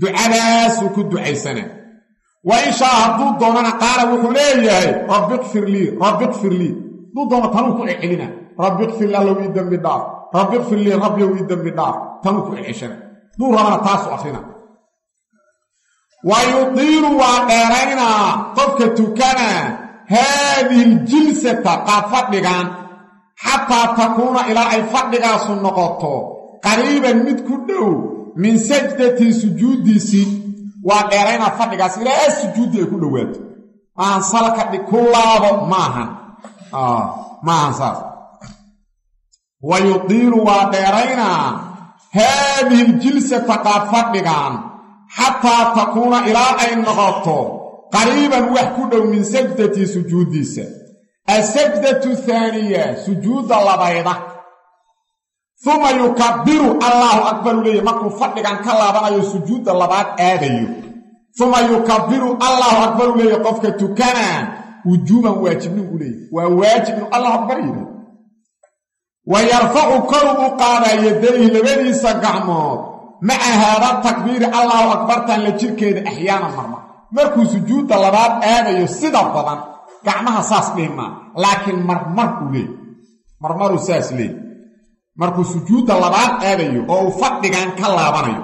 Ducadaasuu ku ducaysana wa in shaa hadduu doonana qaala wuxuu leeyahay rabbi kfir lii rabbi kfir lii. Hadduu doono tanuu ku celcelina. Rabbi kfir lii allow ii dembi dhaaf. Rabbi kfir lii rabbiyow ii dembi dhaaf. Tanuu ku celceshana. Hadduu rabana taasu akhrina wa yudiilu waa dheeraynaa qofka tukana haadihi ljilsata qaab fadhigan xataa takuuna ilaa ay fadhigaasu noqoto qariiban mid ku dhow min sajdatii sujuuddiisii waa dheeraynaa fadhigaas ilaa sujuuddii ay ku dhowaato maahan salka dhig ku laabo maahan maahan saas wa yudiilu waa dheeraynaa haadihi ljilsata fadhigan xataa takuuna ilaa ay noqoto qariiban wax ku dhow min sajdatii sujuuddiisa. Asajdatu thaaniya sujuudda labayda. Uma yukabiru allaahu akbaru leeyahy markuu fadhigan ka laabanayo sujuudda labaad aadayo. Uma yukabiru allaahu akbaru leeyahy qofka tukanaa wujuuban waajibnin u leeyahy waa waajib inuu allahu akbar yidhah wa yarfacu koru u qaadaa yadayhi labadiisa gacmood maca haada takbiiri allaahu akbartan la jirkeeda axyaanan marmar markuu sujuudda labaad aadayo sida badan gacmaha saas dhihimaa laakiin marmar uu leey. Marmaruu saas leey. Markuu sujuudda labaad aadayo oo uu fadhigan ka laabanayo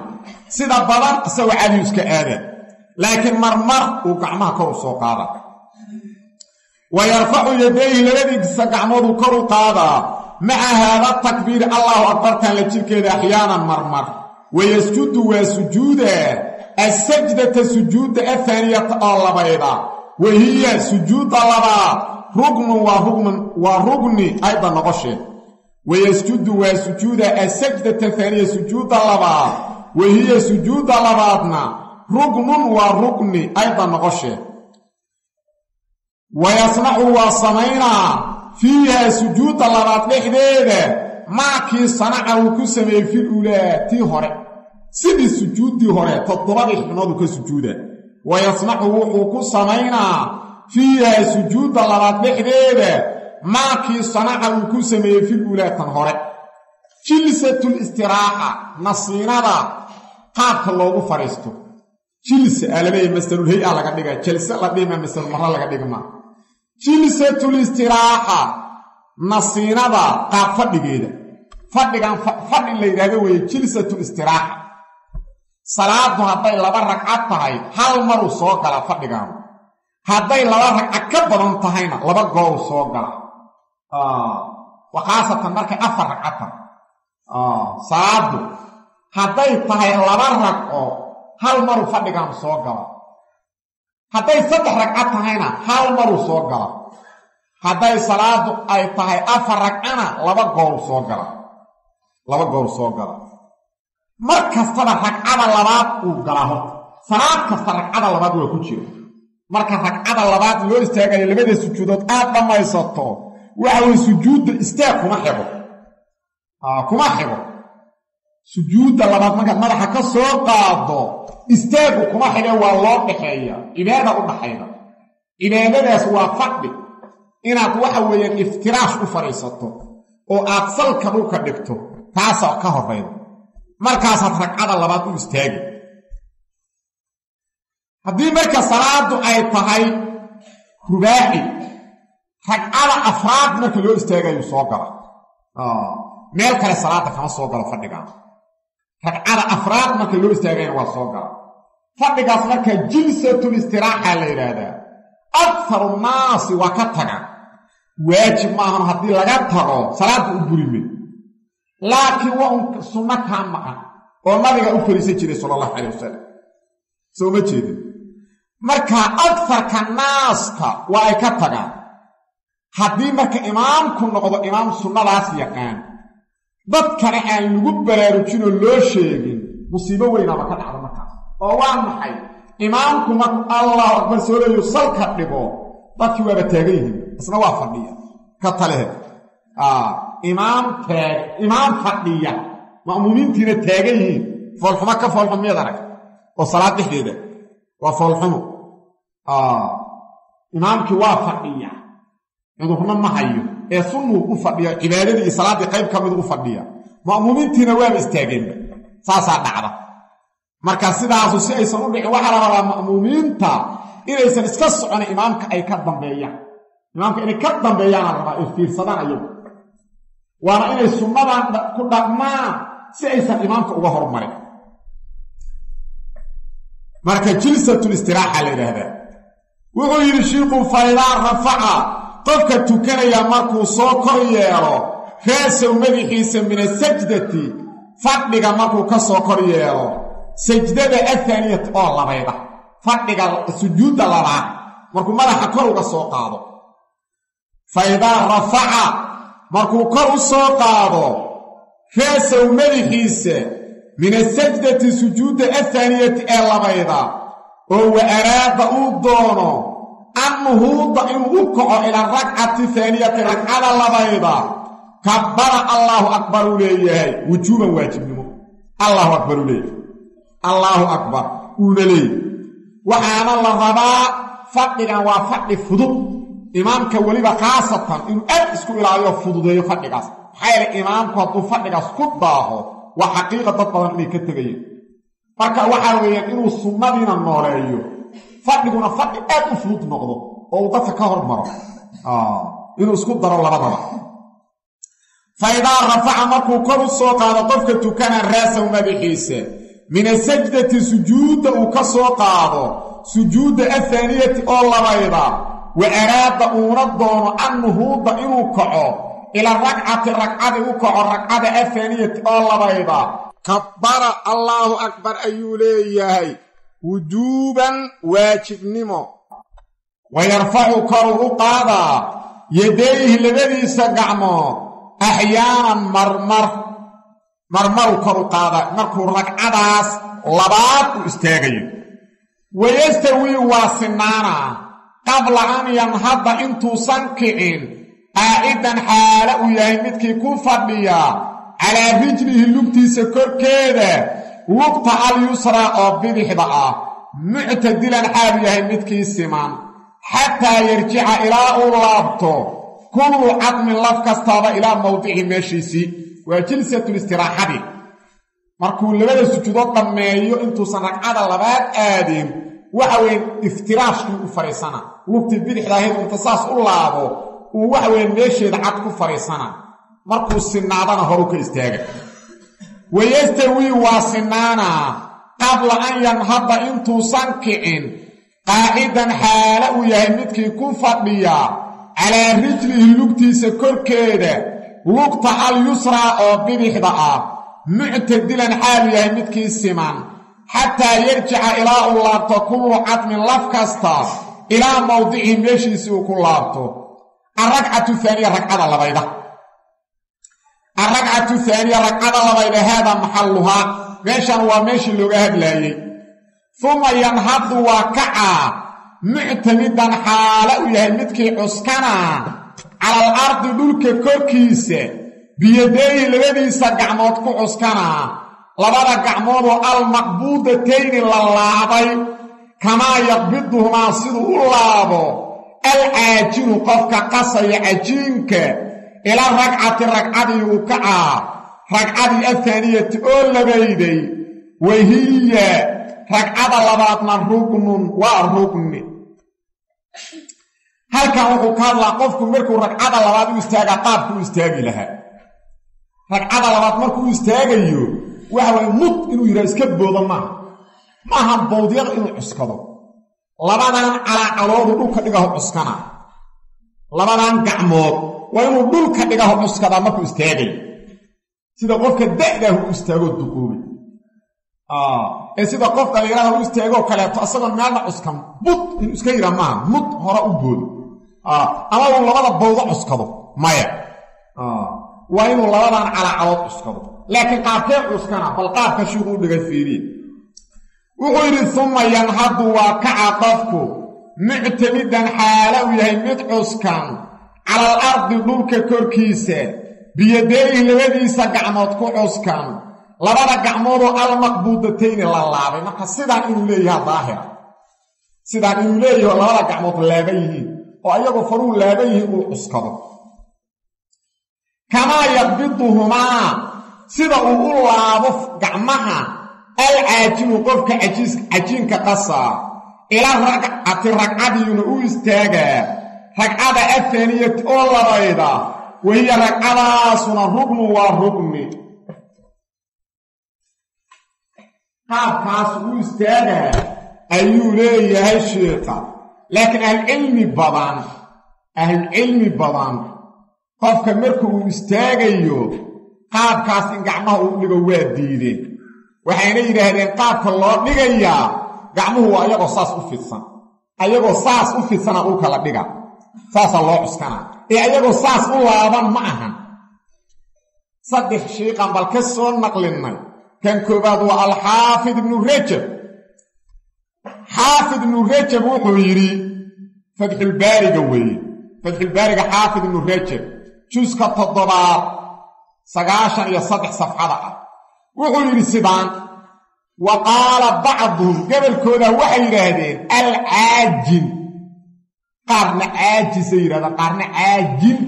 sida badan isagoo cadiyu iska aada. Laakiin marmar uu gacmaha kor u soo qaada. Wa yarfacu yadayhi labadiisa gacmooduu kor u qaadaa. Maca haada takbiiri allaahu akbartan la jirkeeda axyaanan marmar wayasjudu waa sujuuda asajdata sujuudda ahaaniyata oo labayda. Wa hiya sujuudda labaad rugnun waa rugman waa rugni ayda noqoshee wayasjudu waa sujuuda asajdata haaniya sujuudda labaad wa hiya sujuudda labaadna rugnun waa rugni ayda noqoshee wayasnacu waa samaynaa fiiha sujuudda labaad dhexdeeda maakii sanaca uu ku sameeyey fil ulaa tii hore sidii sujuuddii hore toddobadii xibnooduu ka sujuuda. Wayasnacu wuxuu ku samaynaa fiiha sujuudda labaad dhexdeeda maakii sanaca uu ku sameeyey fil ulaa tan hore. Jilsatul istiraaxa nasiinada qaabka loogu fadhiisto. Jilsa aa laleeyahy masdarulhay-a laga dhiga. Jalse la dhihima masdarulmarra laga dhigma jilsatul istiraaxa nasiinada qaab fadhigeeda. Fadhigan fadhi la yidhahdo weeye jilsatul istiraaxa salaadu hadday laba ragcad tahay hal maruu soo gala fadhigaanu hadday laba ragcad ka badan tahayna laba gooruu soo gala. Wa khaasatan markay afar ragcad tahay. Salaadu hadday tahay laba ragco hal maruu fadhigaanu soo gala. Hadday saddex ragcad tahayna hal maruu soo gala. Hadday salaadu ay tahay afar ragcana laba gooru soo gala. Laba gooru soo gala mar kastaba ragcada labaad uu galaa horta salaad kasta ragcada labaad waa ku jira marka ragcada labaad loo istaagayo labada sujuudood aad dhammaysato. Waxa weye sujuudda istaag kuma xigo kuma xigo sujuudda labaad markaad madaxa ka soo qaado istaagu kuma xige waa loo dhaxeeya cibaada u dhaxayda cibaadadaas waa fadhi. Inaad waxa weeyaan iftiraash u fadhiisato oo aad salka dhulka dhigto taasaa ka horrayda markaasaad ragcada labaad u istaagi haddii marka salaadu ay tahay rubaaci ragcada afraad marka loo istaagayu soo gala meel kale salaada kama soo galo fadhigaan ragcada afraad marka loo istaagayna waa soo gala. Fadhigaas marka jilsatul istiraaxa la yidhaahdaa akharu naasi waa ka taga. Waajib maahan haddii laga tago salaadda u burime laakiin waa un sunno kaa maqan oo nabiga u fariisan jiray sala allahu calay wasalam soo ma jeedin. Marka agarka naaska waa ay ka tagaan. Haddii marka imaamku noqdo imaam sunnadaas yaqaan dad kale aan lagu baraarujinoo loo sheegin musiibo weynaaba ka dhacdo markaas. Oo waa maxay? Imaamku marku allahu akbar soo leeyo salka dhigo dadkii waaba taagan yihiin isna waa fadhiya. Ka talehe imaam taag imaam fadhiya. Ma'muumiintiina taagan yihiin. Foolxumo ka foolxum miyaad arag? Oo salaad dhexdeeda. Waa foolxumo. Imaamkii waa fadhiya. Cudurna ma hayo. Ee sunnuu u fadhiya cibaadadii iyo salaaddii qayb ka midu u fadhiya. Ma'muumiintiina waaba istaageenba saasaa dhacda. Marka sidaasu si aysan u dhicin waxaa la rabaa ma'muumiinta inaysan iska soconin imaamka ay ka dambeeyaan. Imaamka inay ka dambeeyaana la rabaa ay fiirsadaan ayagu waana inay sunnadan ku dhaqmaan si aysan imaamka uga hormarin. Marka jilsatul istiraaxa la yidhaahdaa. Wuxuu yidhi shiiku faydaa rafaca qofka tukanaya markuu soo kor yeelo raasow madaxiisa min asajdati fadhiga markuu ka soo kor yeelo sajdada athaaniyat oo labayda fadhiga sujuudda labaad markuu madaxa kor uga soo qaado. Rafaca markuu kor u soo qaado raasow madaxiisa min asajdati sujuudda athaaniyati ee labayda oo wa araada uu doono an nuhuuda inuu u kaco ila ragcati haaniyati ragcada labayda kabbara allaahu akbar uu leeyahay. Wujuuban waajibnimo. Allaahu akbar uu leeyahay. Allaahu akbar uuna leeyahy waxaana la rabaa fadhigan waa fadhi fudud imaamka weliba khaasatan inuu aad isku ilaaliyo fududeeyo fadhigaas. Maxaa yeele imaamku hadduu fadhigaas ku daaho waa xaqiiqa dad badan inay ka tegayeen. Marka waxaa weeyaan inuu sunnadiina nooleeyo fadhiguna fadhi aad u fudud noqdo oo uu dadka ka hormaro. Inuu isku daro labadaba. Fa idaa rafaca markuu kor u soo qaado qofka tukana raasaw madaxiisa min asajdati sujuudda uu ka soo qaado sujuudda athaaniyati oo labayda wa araada uuna doono an nuhuuda inuu kaco ila ragcati ragcadi u kaco ragcada athaaniyati oo labayda kabbara allaahu akbar ayuu leeyahay wujuuban waajibnimo. Wa yarfacu koruu u qaadaa yadayhi labadiisa gacmood axyaanan marmar. Marmaru kor u qaadaa markuu ragcadaas labaad u istaagayo. Wayastawii waa sinaanaa qabla an yanhadda intuusan kicin. Qaacidan xaala uu yahay midkii ku fadhiya. Calaa rijlihi lugtiisa korkeeda. Lugta alyusraa oo bidixda ah. Muctadilan xaalu yahay midkii siman. Xataa yarjica ilaa uu laabto. Kullu cadmin laf kastaaba ilaa mawdici meeshiisii waa jilsatulistiraaxadii markuu labada sujuudood dhammeeyo intuusan ragcada labaad aadin waxa weyn iftiraashkii u fadhiisana lugtii bidixda ahayd inta saas u laabo uu waxa weyn meesheeda cad ku fadhiisana markuu sinaadana horu ka istaaga. Wayastawii waa sinaanaa qabla an yanhadda intuusan kicin qaacidan xaala uu yahay midkii ku fadhiya calaa rijlihi lugtiisa korkeeda lugta alyusraa oo bidixda ah. Muctadilan xaalu yahay midkii siman. Xataa yarjica ilaa uu laabto kullu cadmin laf kasta ilaa mawdicihi meeshiisii uu ku laabto. Alragcatu haaniya ragcada labayda. Alragcatu haaniya ragcada labayda haadaa maxalluhaa meeshan waa meeshii looga hadlaayey. Uma yanhadu waa kacaa. Muctamidan xaala uu yahay midkii cuskanaa calal ardi dhulka korkiisa. Biyadeehi labadiisa gacmood ku cuskanaa labada gacmoodoo almaqbuudatayni la laabay kamaa yaqbiduhumaa siduu u laabo alcaajinu qofka qasaya cajiinka ila ragcati ragcadii uu kacaa ragcadii athaaniyati oo labayday wahiya ragcada labaadna rugnun waa rugni halkan wuxuu ka hadlaa qofku markuu ragcada labaad u istaagaa qaabku u istaagi lahaa. Ragcada labaad markuu istaagayo waxa waye mud inuu yidhaha iska boodo maaha maaha bawdyada inuu cuskado. Labadan calaacaloodu dhulka dhigaho cuskana. Labadan gacmood waa inuu dhulka dhigaho cuskadaa markuu istaagayo sida qofka da'daahu u istaagoo duquubay ee sida qof dhallinyarada u istaagoo kaleeto isagoon meelna cuskan bud inuu iska yidhaa maaha mud hore u boodo ama uu labada bawdo cuskado maya. Waa inuu labadan calaacalood cuskado. Laakiin qaabkee cuskana bal qaabka shiiku u dhigay fiiriye wuxuu yidhi uma yanhadu waa kaca qofku. Muctamidan xaala uu yahay mid cuskan calal ardi dhulka korkiisa biyadeehi labadiisa gacmood ku cuskan labada gacmoodoo almaqbuudatayni la laabay. Marka sidaan inuu leeyaha daahira sidaan inuu leeyaho labada gacmood laaban yihiin oo ayagoo faruu laaban yihiin uu cuskado. Kamaa yaqbiduhumaa sida uu u laabo gacmaha alcaajinu qofka cajiinka qasaa ila ragcati ragcadiina u istaagaa ragcada athaaniyati oo labayda wahiya ragcadaasuna rugnu waa rugni qaabkaas u istaagaa ayuu leeyahay sheikha laakiin ahlucilmi badan ahlucilmi badan qofka marka uu istaagayo qaabkaas in gacmaha uu dhigo waa diideen waxayna yidhaahdeen qaabka loo dhigayaa gacmuhu waa ayagoo saas u fidsan. Ayagoo saas u fidsana dhulka la dhiga saasaa loo cuskanaa. Ee ayagoo saas u laaban ma ahan. Saddex shiiqan bal ka soo naqlinnay kan koobaad waa alxaafid ibnu rajab. Xaafid ibnu rajab wuxuu yidhi fatxulbaariga weeye. Fatxulbaariga xaafid ibnu rajab. Juska toddobaad sagaashan iyo saddex safxada ah wuxuu yidhi sidaan wa qaala bacduhum gobolkooda waxay yidhaahdeen alcaajin qaarna caajisay yidhahdaan qaarna caajin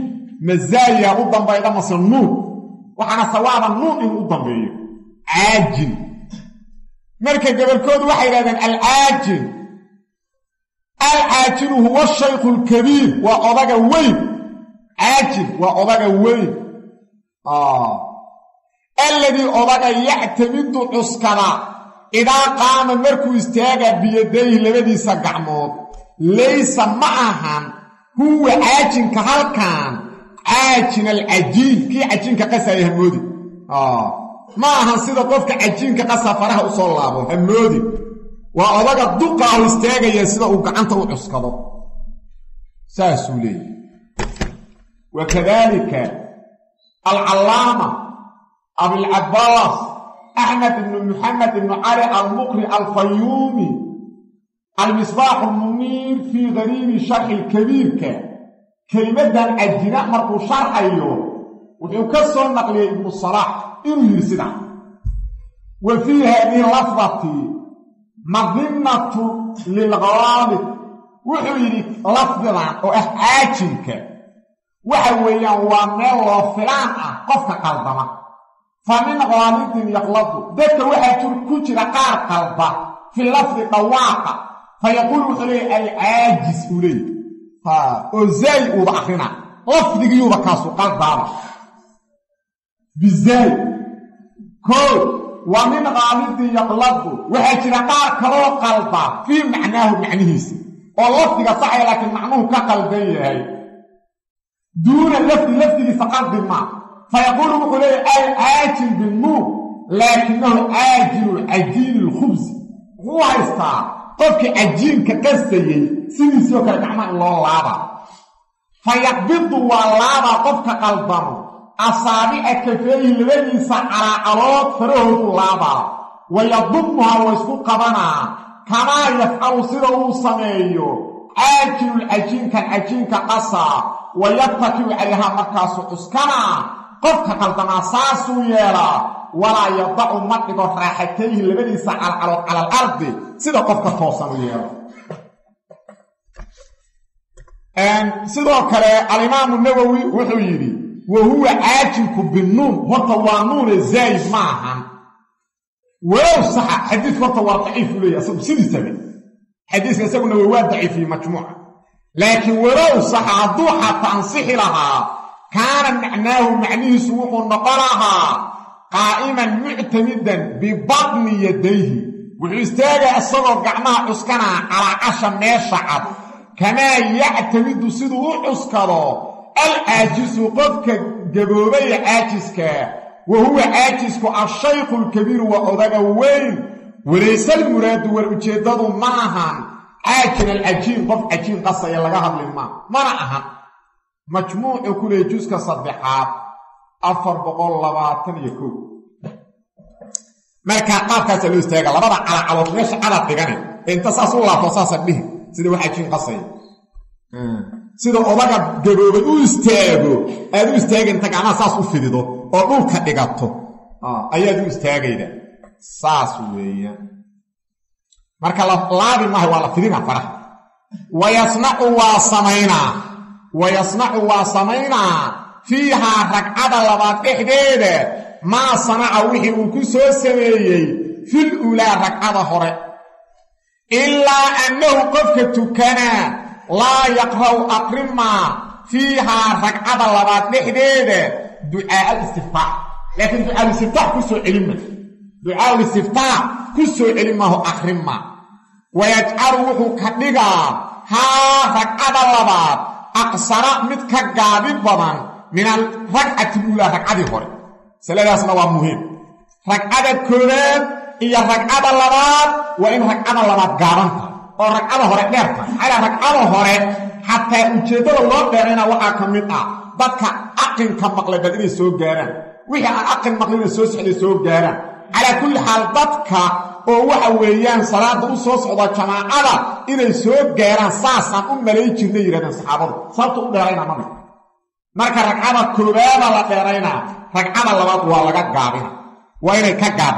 mazaayaa u dambayda mase nuun. Waxaana sawaaba nuun inuu u dambeeyo. Caajin marka gobolkoodu waxay yidhahdeen alcaajin alcaajinu huwa shaykhu lkabiir waa odaga weyn. Caajin waa odaga weyn alladii odaga yactamidu cuskada idaa qaama markuu istaaga biyadayhi labadiisa gacmood. Laysa ma ahan huwa caajinka halkan caajin alcajiin kii cajiinka qasaya hamoodi. Ma ahan sida qofka cajiinka qasa faraha u soo laabo hamoodi. Waa odaga duqaahu istaagaya sida uu gacanta u cuskado. Saasuu leeyahy wa kadalika alcallaama abilcabaas axmed ibnu muxamed ibnu cali almuqri alfayuumi almisbaaxu lmuniir fii gariibi sharxi lkabiirka kelimadan cajina markuu sharxayo wuxuu ka soo naqliyey ibnu salaax inuu yidhi sidaa wa fii haadihi lafdati madinnatu lilgaalib wuxuu yidhi lafdidan oo ah caajinka waxa weeyaan waa meel loo filaan ah qofka qaldama fa min qaalidin yaqladu dadka waxaa ku jira qaar qalda fi lafdi dhawaaqa fa yaquul wuxuu leeyay alcaajis uu leeyay oo zaay uuba akrina lafdigiyuuba kaasu qaldaaba bizaay. Koo wa min qaalidin yaqladu waxaa jira qaar kaloo qalda fii macnaahu macnihiisa oo lafdiga saxaya laakiin macnuhu ka qaldan yahay. Duuna lafdi lafdigiisa qaldi maa fa yaquulu wuxuu leeyahy alcaajil binnuur laakinahu caajilu cajiini lkhubsi wuxuu haystaa qofkii cajiinka qasayey sidiisoo kale gacmaha in loo laabaa fa yaqbidu waa laabaa qofka qaldamo asaabica kafeeyi labadiisa calaacalood farahoodu laabaa wa yadumuhaa wa isku qabanaa kamaa yafcalu sida uu sameeyo caajilulcajiinkan cajiinka qasaa wa yabtakiu calayhaa markaasu cuskanaa qofka qaldamaa saasuu yeelaa walaa yadacu ma dhigo raaxatayhi labadiisa calcalood cala al ardi sida qofka toosan u yeelo sidoo kale alimaamu nawowi wuxuu yidhi wa huwa caajinku binuun horta waa nuune zaayid ma ahan. Walow saxa xadiidku horta waa daciifu leeyahy asagu sidiisaba xadiiska isaguna way waa daciifiyey majmuuca laakiin walow saxa hadduu xataa ansixi lahaa kaana macnaahu macnihiisu wuxuu noqon lahaa qaa'iman muctamidan bibatni yadayhi wuxuu istaagaa isagoo gacmaha cuskanaa calaacasha meesha cad kamaa yactamidu siduu u cuskado alcaajisu qofka gaboobaya caajiska wa huwa caajisku ashaykhu lkabiiru waa odaga weyn walayse almuraadu war ujeeddadu ma ahan caajin alcajiin qof cajiin qasaya laga hadli maa mana ahan majmuucu ku leeyay juska saddexaad afar boqol labaatan iyo kow markaa qaabkaasaa loo istaaga labada calacalood meesha cadaad dhigane inta saas u laabto saasa dhihi sida wax cajiin qasaya sida odaga gaboobay u istaago aad u istaaga inta gacmaha saas u fidido oo dhulka dhigato ayaad u istaagayda. Saas weeyaan marka laabi maaha waa la fidina faraha. Wayasnacu waa samaynaa wayasnacu waa samaynaa fiihaa ragcada labaad dhexdeeda maa sanaca wixii uu ku soo sameeyey fil ulaa ragcada hore ilaa annahu qofka tukanaa laa yaqra'u aqrimaa fiihaa ragcada labaad dhexdeeda ducaa alistiftaax laakiin ducaaalistiftaax ku soo celin ma ducaaalistiftaax ku soo celin maaho aqrin maa wayajcalu wuxuu ka dhigaa haa ragcada labaad aqsara mid ka gaabi badan min alragcati luulaa ragcadii hore. Masaladaasna waa muhiim. Ragcada koowaad iyo ragcada labaad waa in ragcada labaad gaaban tahay oo ragcada hore dheer tahay. Maxaa ragcada hore xataa ujeeddada loo dheerayna waxaa ka mid ah dadka aqinka maqlay bal inay soo gaaraan wixii aan aqin maqlina soo socday soo gaaraan calaa kulli xaal dadka oo waxa weeyaan salaada u soo socda jamaacada inay soo gaaraan saasaan u malay jirnay yidhahdeen saxaabadu. Sababta u dheerayna mami marka ragcada koobaada la dheeraynaa. Ragcada labaad waa laga gaabina. Waa inay ka gaab